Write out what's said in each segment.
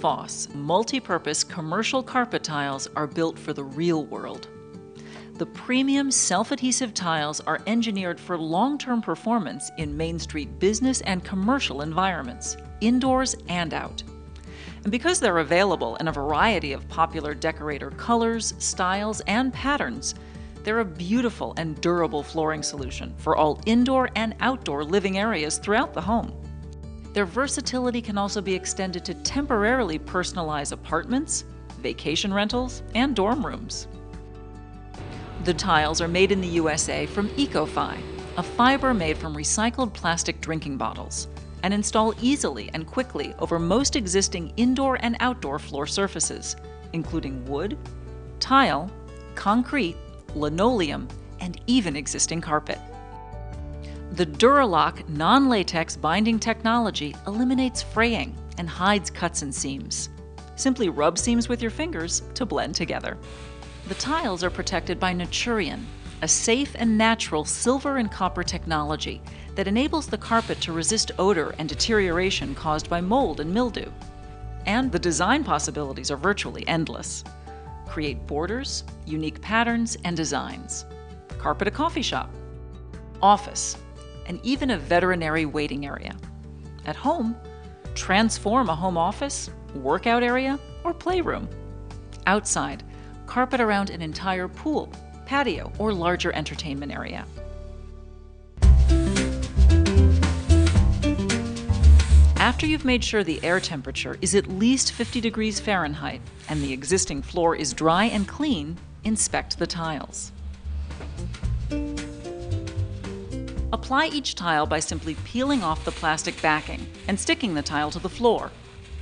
Foss multi-purpose commercial carpet tiles are built for the real world. The premium self-adhesive tiles are engineered for long-term performance in Main Street business and commercial environments, indoors and out. And because they're available in a variety of popular decorator colors, styles, and patterns, they're a beautiful and durable flooring solution for all indoor and outdoor living areas throughout the home. Their versatility can also be extended to temporarily personalize apartments, vacation rentals, and dorm rooms. The tiles are made in the USA from EcoFi, a fiber made from recycled plastic drinking bottles, and install easily and quickly over most existing indoor and outdoor floor surfaces, including wood, tile, concrete, linoleum, and even existing carpet. The Duralock non latex binding technology eliminates fraying and hides cuts and seams. Simply rub seams with your fingers to blend together. The tiles are protected by Naturion, a safe and natural silver and copper technology that enables the carpet to resist odor and deterioration caused by mold and mildew. And the design possibilities are virtually endless. Create borders, unique patterns, and designs. Carpet a coffee shop, office, and even a veterinary waiting area. At home, transform a home office, workout area, or playroom. Outside, carpet around an entire pool, patio, or larger entertainment area. After you've made sure the air temperature is at least 50 degrees Fahrenheit and the existing floor is dry and clean, inspect the tiles. Apply each tile by simply peeling off the plastic backing and sticking the tile to the floor.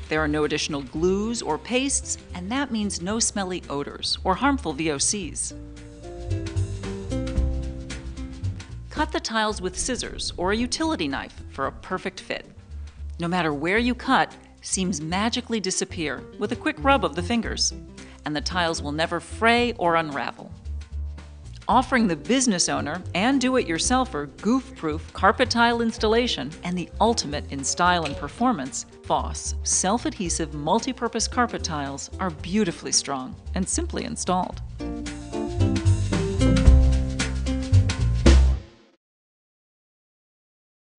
There are no additional glues or pastes, and that means no smelly odors or harmful VOCs. Cut the tiles with scissors or a utility knife for a perfect fit. No matter where you cut, seams magically disappear with a quick rub of the fingers, and the tiles will never fray or unravel. Offering the business owner and do-it-yourselfer goof-proof carpet tile installation and the ultimate in style and performance, Foss self-adhesive multi-purpose carpet tiles are beautifully strong and simply installed.